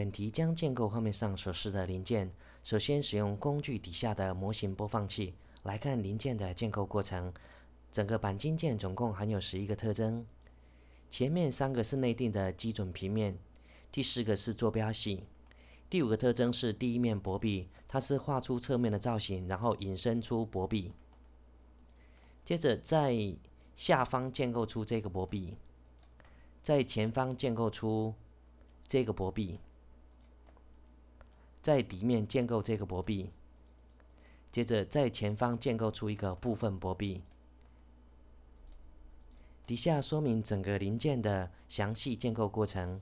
本题将建构画面上所示的零件。首先，使用工具底下的模型播放器来看零件的建构过程。整个钣金件总共含有十一个特征，前面三个是内定的基准平面，第四个是坐标系，第五个特征是第一面薄壁，它是画出侧面的造型，然后引申出薄壁。接着在下方建构出这个薄壁，在前方建构出这个薄壁，在底面建构这个薄壁，接着在前方建构出一个部分薄壁。底下说明整个零件的详细建构过程。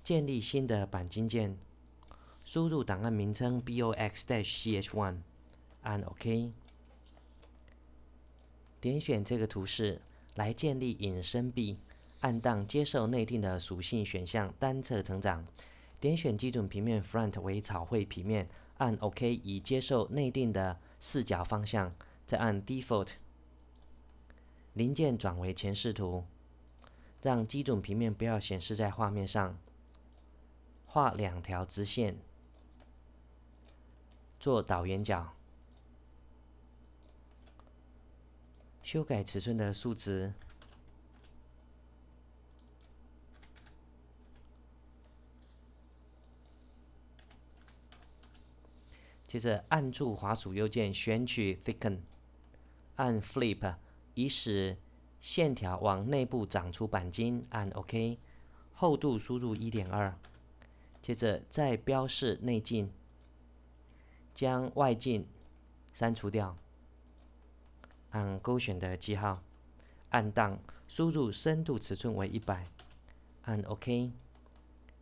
建立新的钣金件，输入档案名称 box-ch1，按 OK。点选这个图示来建立隐身壁，按档接受内定的属性选项单侧成长。点选基准平面 Front 为草绘平面，按 OK 以接受内定的视角方向，再按 Default。零件转为前视图，让基准平面不要显示在画面上。画两条直线，做导圆角，修改尺寸的数值。接着按住滑鼠右键，选取 Thicken，按 Flip。以使线条往内部长出钣金，按 OK，厚度输入一点二，接着再标示内径，将外径删除掉，按勾选的记号，按档输入深度尺寸为一百，按 OK，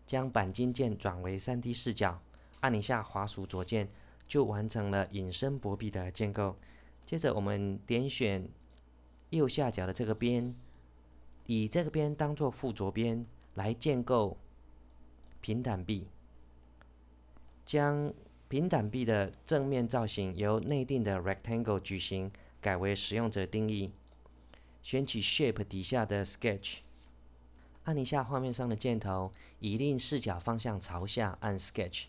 将钣金件转为 3D 视角，按一下滑鼠左键就完成了隐身薄壁的建构。接着我们点选。右下角的这个边，以这个边当做附着边来建构平坦壁，将平坦壁的正面造型由内定的 rectangle 矩形改为使用者定义。选取 Shape 底下的 Sketch，按一下画面上的箭头，以令视角方向朝下，按 Sketch，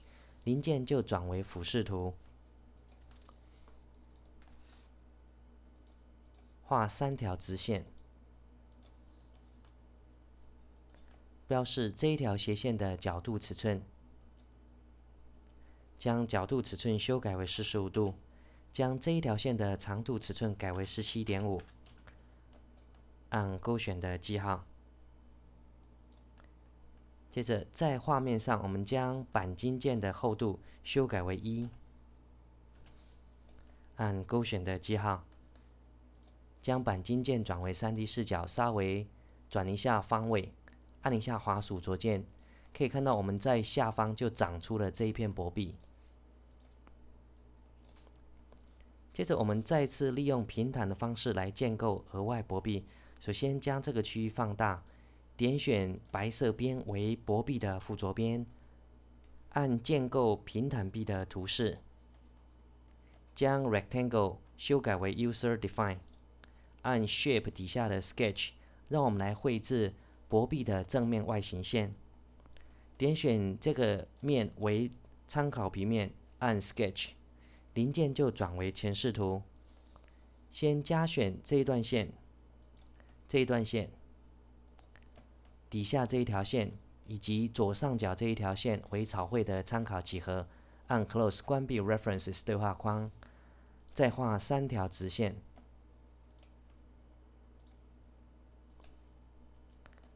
零件就转为俯视图。画三条直线，标示这一条斜线的角度尺寸。将角度尺寸修改为四十五度，将这一条线的长度尺寸改为十七点五。按勾选的记号。接着在画面上，我们将钣金件的厚度修改为一。按勾选的记号。将钣金件转为 3D 视角，稍微转一下方位，按一下滑鼠左键，可以看到我们在下方就长出了这一片薄壁。接着，我们再次利用平坦的方式来建构额外薄壁。首先，将这个区域放大，点选白色边为薄壁的附着边，按建构平坦壁的图示，将 Rectangle 修改为 User Define。按 Shape 底下的 Sketch，让我们来绘制薄壁的正面外形线。点选这个面为参考平面，按 Sketch，零件就转为前视图。先加选这一段线，这一段线，底下这一条线，以及左上角这一条线为草绘的参考几何。按 Close 关闭 References 对话框，再画三条直线。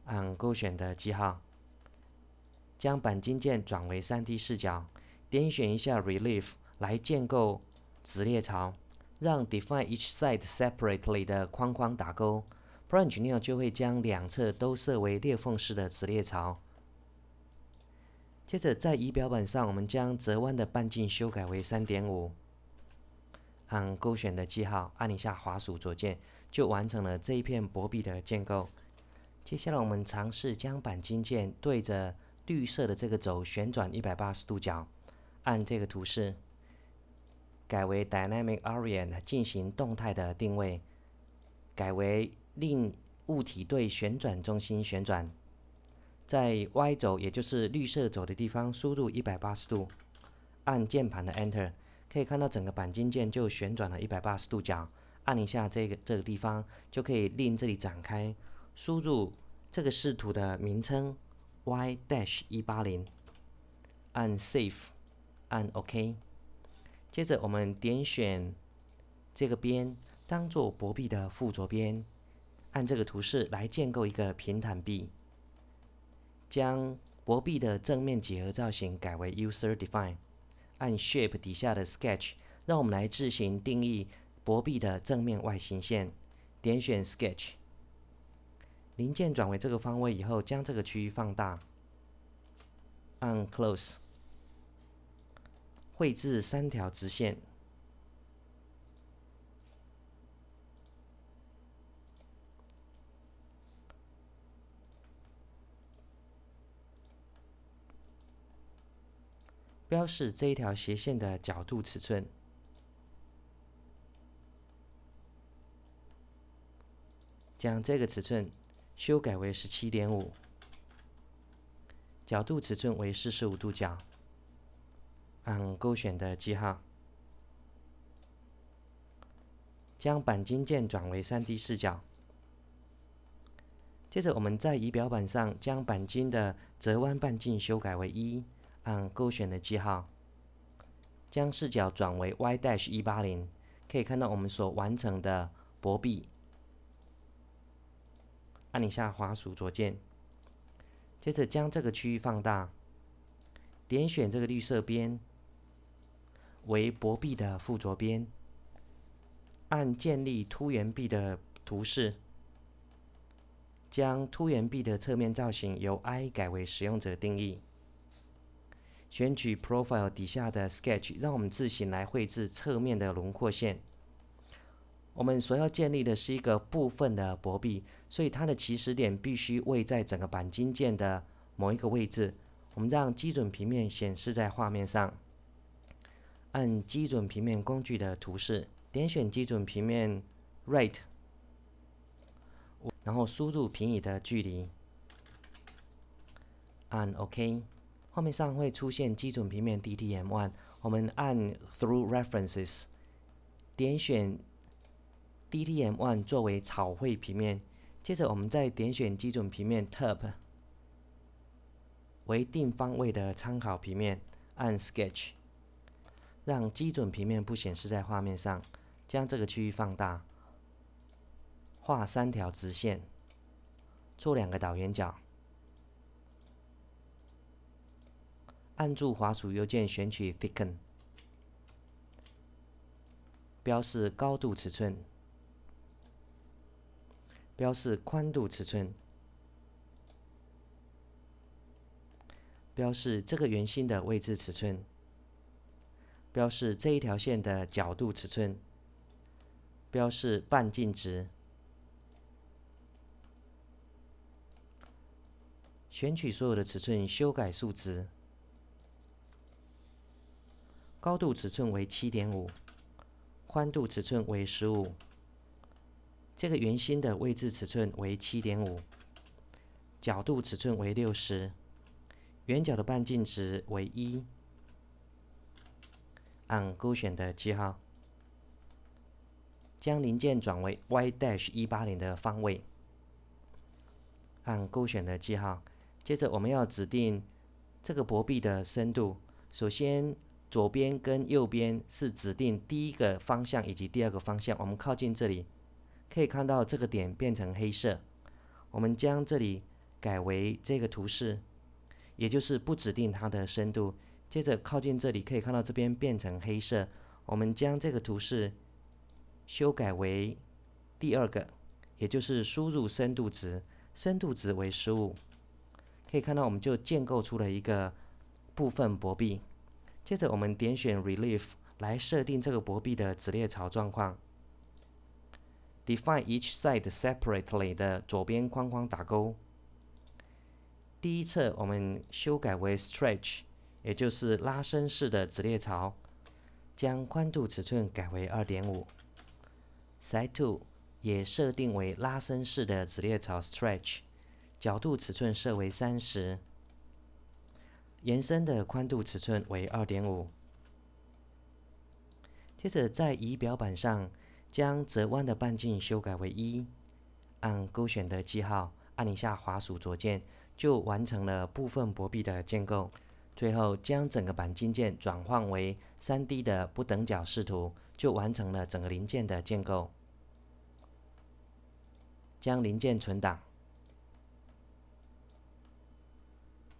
按勾选的记号，将钣金件转为 3D 视角，点选一下 Relief 来建构直列槽，让 Define each side separately 的框框打勾，ProEngineer 就会将两侧都设为裂缝式的子裂槽。接着在仪表板上，我们将折弯的半径修改为3.5，按勾选的记号，按一下滑鼠左键，就完成了这一片薄壁的建构。接下来，我们尝试将钣金件对着绿色的这个轴旋转一百八十度角，按这个图示改为 Dynamic Orient 进行动态的定位，改为令物体对旋转中心旋转。在 Y 轴，也就是绿色轴的地方输入一百八十度，按键盘的 Enter，可以看到整个钣金件就旋转了一百八十度角。按一下这个这个地方，就可以令这里展开。输入这个视图的名称 Y dash 一八零，按 Save，按 OK。接着我们点选这个边，当做薄壁的附着边，按这个图示来建构一个平坦壁。将薄壁的正面几何造型改为 User Define，按 Shape 底下的 Sketch，让我们来自行定义薄壁的正面外形线。点选 Sketch，零件转为这个方位以后，将这个区域放大，按 Close。绘制三条直线，标示这一条斜线的角度尺寸，将这个尺寸修改为十七点五，角度尺寸为四十五度角。按勾选的记号，将钣金件转为 3D 视角。接着，我们在仪表板上将钣金的折弯半径修改为一，按勾选的记号，将视角转为 Y-180，可以看到我们所完成的薄壁。按一下滑鼠左键，接着将这个区域放大，点选这个绿色边。为薄壁的附着边，按建立凸圆壁的图示，将凸圆壁的侧面造型由 I 改为使用者定义。选取 Profile 底下的 Sketch，让我们自行来绘制侧面的轮廓线。我们所要建立的是一个部分的薄壁，所以它的起始点必须位在整个钣金件的某一个位置。我们让基准平面显示在画面上。按基准平面工具的图示，点选基准平面 Rate，然后输入平移的距离，按 OK。画面上会出现基准平面 DTM One，我们按 Through References，点选 DTM One 作为草绘平面，接着我们再点选基准平面 Tab，为定方位的参考平面，按 Sketch。让基准平面不显示在画面上，将这个区域放大，画三条直线，做两个导圆角，按住滑鼠右键选取 Thicken，标示高度尺寸，标示宽度尺寸，标示这个圆心的位置尺寸。标示这一条线的角度尺寸，标示半径值，选取所有的尺寸，修改数值，高度尺寸为七点五，宽度尺寸为十五，这个圆心的位置尺寸为七点五，角度尺寸为六十，圆角的半径值为一。按勾选的记号，将零件转为 Y dash 一八零的方位。按勾选的记号，接着我们要指定这个薄壁的深度。首先，左边跟右边是指定第一个方向以及第二个方向。我们靠近这里，可以看到这个点变成黑色。我们将这里改为这个图示，也就是不指定它的深度。接着靠近这里，可以看到这边变成黑色。我们将这个图示修改为第二个，也就是输入深度值，深度值为十五。可以看到，我们就建构出了一个部分薄壁。接着我们点选 Relief 来设定这个薄壁的直列槽状况。Define each side separately 的左边框框打勾。第一侧我们修改为 Stretch。也就是拉伸式的直列槽，将宽度尺寸改为二点五。Side two 也设定为拉伸式的直列槽 Stretch，角度尺寸设为三十，延伸的宽度尺寸为二点五。接着在仪表板上将折弯的半径修改为一，按勾选的记号，按一下滑鼠左键，就完成了部分薄壁的建构。最后将整个钣金件转换为 3D 的不等角视图，就完成了整个零件的建构。将零件存档。